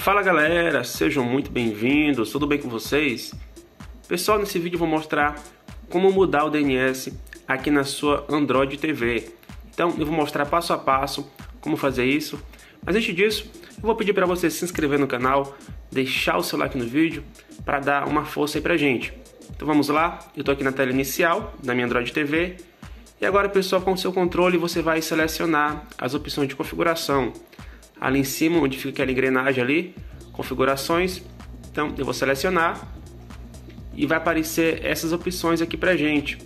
Fala galera, sejam muito bem-vindos, tudo bem com vocês? Pessoal, nesse vídeo eu vou mostrar como mudar o DNS aqui na sua Android TV. Então eu vou mostrar passo a passo como fazer isso. Mas antes disso, eu vou pedir para você se inscrever no canal, deixar o seu like no vídeo para dar uma força aí pra gente. Então vamos lá, eu estou aqui na tela inicial da minha Android TV. E agora, pessoal, com o seu controle você vai selecionar as opções de configuração. Ali em cima, onde fica aquela engrenagem ali, configurações. Então eu vou selecionar e vai aparecer essas opções aqui pra gente.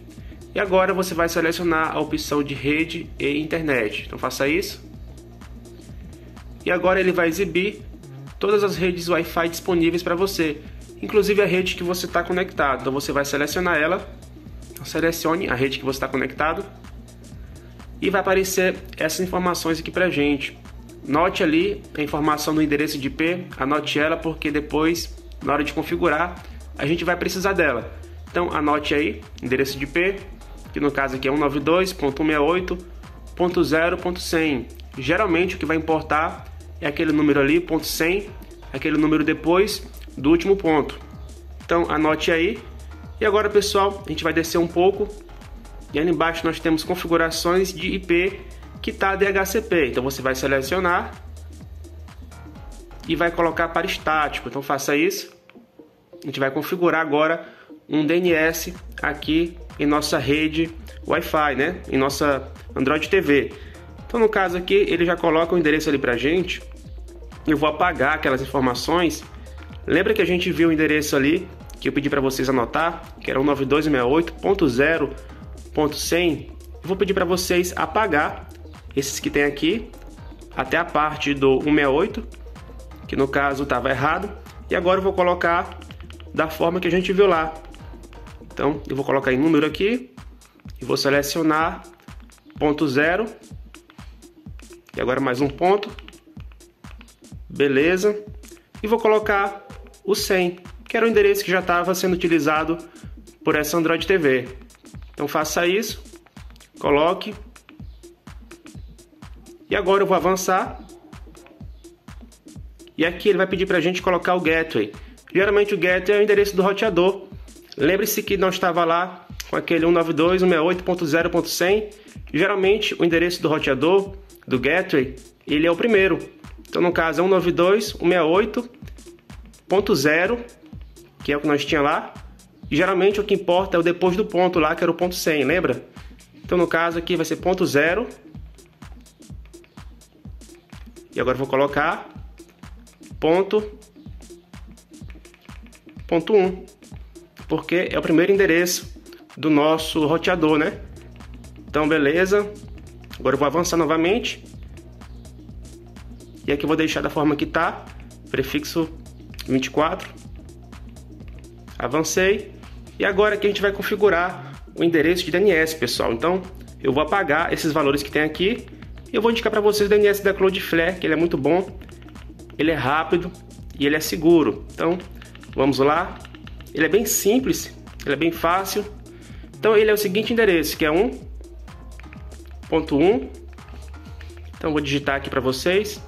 E agora você vai selecionar a opção de rede e internet. Então faça isso. E agora ele vai exibir todas as redes Wi-Fi disponíveis para você, inclusive a rede que você está conectado. Então você vai selecionar ela, então, selecione a rede que você está conectado e vai aparecer essas informações aqui para gente. Note ali a informação do endereço de IP, anote ela porque depois, na hora de configurar, a gente vai precisar dela. Então anote aí, endereço de IP, que no caso aqui é 192.168.0.100. Geralmente o que vai importar é aquele número ali, ponto 100, aquele número depois do último ponto. Então anote aí. E agora pessoal, a gente vai descer um pouco. E ali embaixo nós temos configurações de IP que está DHCP. Então você vai selecionar e vai colocar para estático. Então faça isso. A gente vai configurar agora um DNS aqui em nossa rede Wi-Fi, né? Em nossa Android TV. Então no caso aqui ele já coloca o endereço ali para gente. Eu vou apagar aquelas informações. Lembra que a gente viu o endereço ali que eu pedi para vocês anotar, que era 192.68.100? Vou pedir para vocês apagar esses que tem aqui até a parte do 168, que no caso estava errado, e agora eu vou colocar da forma que a gente viu lá. Então, eu vou colocar em número aqui e vou selecionar ponto zero. E agora mais um ponto, beleza, e vou colocar o 100, que era o endereço que já estava sendo utilizado por essa Android TV. Então faça isso, coloque e agora eu vou avançar. E aqui ele vai pedir para a gente colocar o gateway. Geralmente o gateway é o endereço do roteador. Lembre-se que não estava lá com aquele 192.168.0.100. Geralmente o endereço do roteador, do gateway, ele é o primeiro. Então no caso é 192.168.0, que é o que nós tinha lá. E geralmente o que importa é o depois do ponto lá, que era o ponto 100, lembra? Então no caso aqui vai ser ponto 0 e agora vou colocar ponto ponto 1, porque é o primeiro endereço do nosso roteador, né? Então, beleza. Agora eu vou avançar novamente. E aqui eu vou deixar da forma que tá, prefixo 24. Avancei. E agora aqui a gente vai configurar o endereço de DNS, pessoal. Então, eu vou apagar esses valores que tem aqui eu vou indicar para vocês o DNS da Cloudflare, que ele é muito bom, ele é rápido e ele é seguro. Então, vamos lá. Ele é bem simples, ele é bem fácil. Então, ele é o seguinte endereço, que é 1.1. Então, vou digitar aqui para vocês.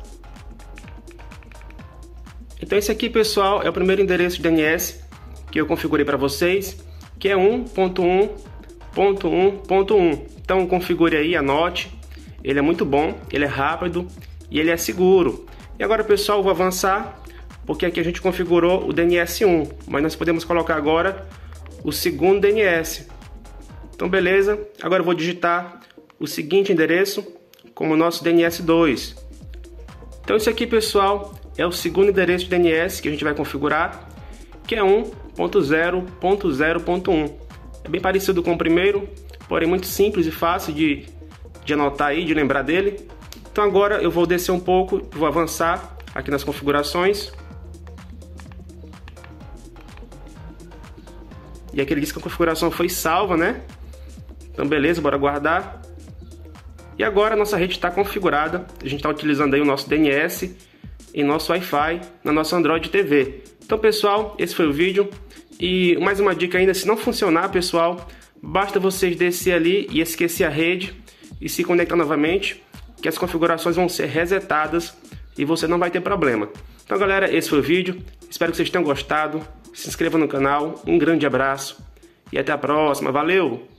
Então, esse aqui, pessoal, é o primeiro endereço de DNS que eu configurei para vocês, que é 1.1.1.1. Então, configure aí, anote ele é muito bom, ele é rápido e ele é seguro. E agora, pessoal, vou avançar porque aqui a gente configurou o DNS1, mas nós podemos colocar agora o segundo DNS. Então, beleza. Agora eu vou digitar o seguinte endereço como nosso DNS2. Então, isso aqui, pessoal, é o segundo endereço de DNS que a gente vai configurar, que é 1.0.0.1. É bem parecido com o primeiro, porém muito simples e fácil de de anotar aí, de lembrar dele. Então agora eu vou descer um pouco, vou avançar aqui nas configurações. E aqui ele diz que a configuração foi salva, né? Então beleza, bora guardar. E agora a nossa rede está configurada. A gente está utilizando aí o nosso DNS e nosso Wi-Fi na nossa Android TV. Então pessoal, esse foi o vídeo. E mais uma dica ainda, se não funcionar pessoal, basta vocês descer ali e esquecer a rede e se conectar novamente, que as configurações vão ser resetadas e você não vai ter problema. Então, galera, esse foi o vídeo. Espero que vocês tenham gostado. Se inscreva no canal. Um grande abraço e até a próxima. Valeu!